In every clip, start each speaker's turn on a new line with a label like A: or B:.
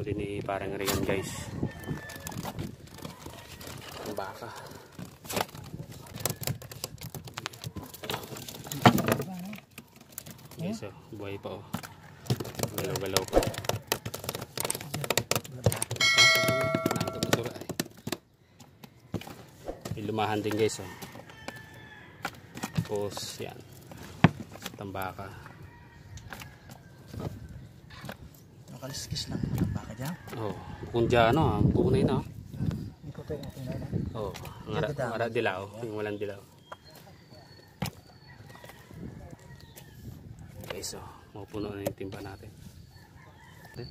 A: Muli ni parang Rian guys. Ang baka. Guys, oh, buhay pa oh. Galaw-galaw pa. Lumahan din guys oh. Tapos yan. Tambaka.
B: Nakaliskis lang ang baka dyan.
A: Oh, kung dyan ano, ah, bukunay na.
B: Hindi ko tayo natin na.
A: Oh, ang ara, ang ara dilaw, yung walang dilaw. Guys, oh, mapuno na yung timba natin. Eh,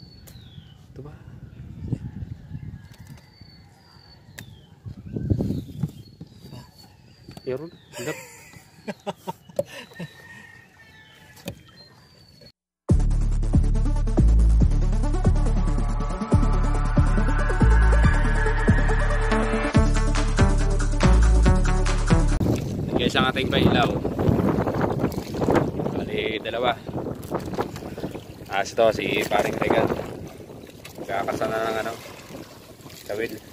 A: Ito ba? Meron? Hanggat. Guys, ang ating pailaw. Bali, dalawa. Ah, ito si paring Regan. Kakasana ng ano. Dami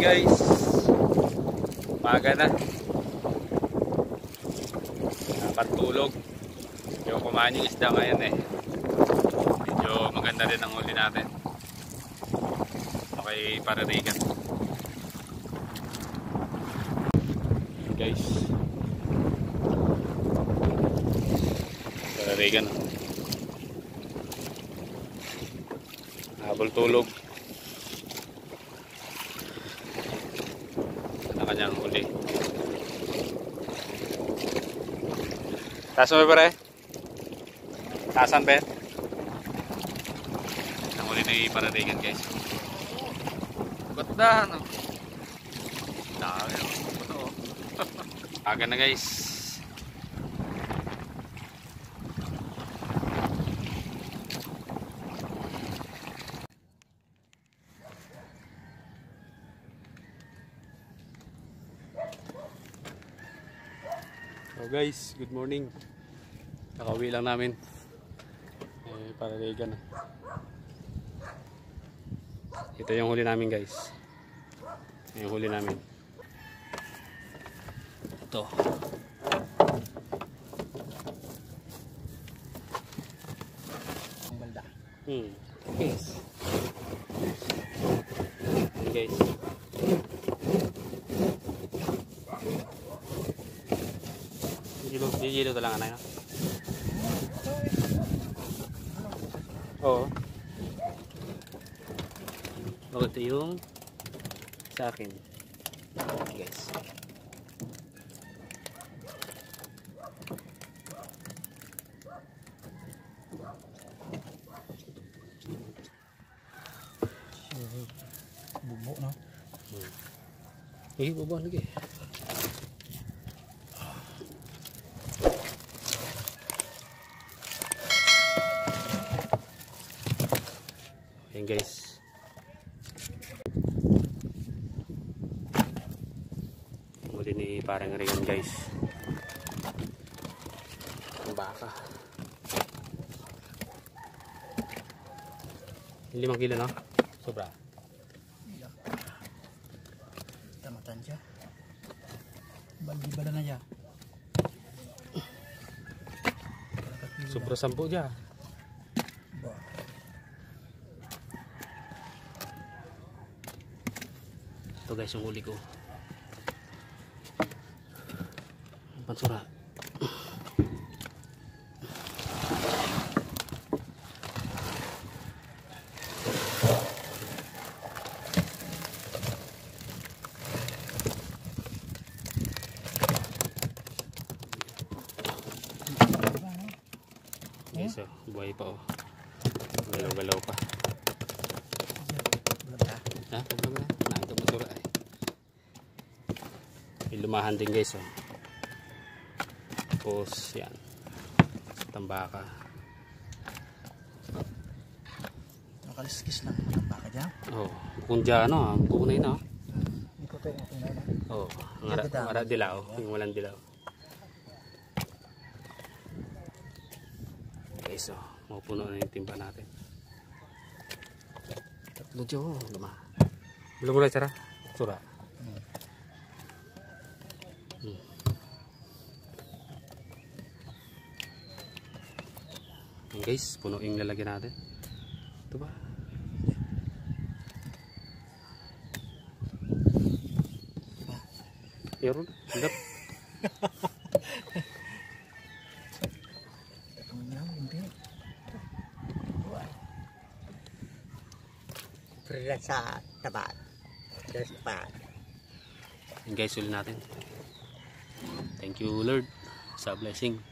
A: guys. Maga na. Nakatulog. Medyo kumain yung isda ngayon eh. Medyo maganda rin ang huli natin. Okay, para rigan. Guys. Para rigan. Habol tulog. na kanyang huli. Taas mo ba pare? Taasan pa yan? Ang huli na ipararigan guys. Ganda no? Dami no? Ito oh. Aga na guys. So guys, good morning. Nakauwi lang namin. Eh, para ligan. Ito yung huli namin guys. Ito yung huli namin. Ito.
B: Ang balda.
A: Hmm. Guys. Hey guys. To lang anay, no? Oo. Oh, ito yung sa akin. Okay, guys.
B: Bubo, no?
A: Sige, baba lagi. Ayan guys. Muli ni parang ringan guys. Ang baka. Limang kilo no? Sobra.
B: Tamatan siya. Baldi bala na siya.
A: Sobra dyan.
B: Ba.
A: Ito guys yung huli ko. Yes, oh, buhay pa oh. Galaw-galaw pa. Ha? Huwag na. Nakita mo sura eh. May lumahan din guys oh. Tapos yan. Tambaka.
B: Nakaliskis lang ang baka dyan.
A: Oh, kung dyan ano, ang tunay na. oh.
B: Hindi ko tayo natin na.
A: Oh, ang ara, dilaw, yung walang dilaw. Guys, oh, mapupuno na yung timba natin. Tatlo dyan, oh, luma. Belum mulai cara? Sura. Hmm. Guys, puno yung lalagyan natin. Ito ba? Meron.
C: Prila sa tapat. Dos pa.
A: Guys, ulit natin. Thank you Lord sa blessing.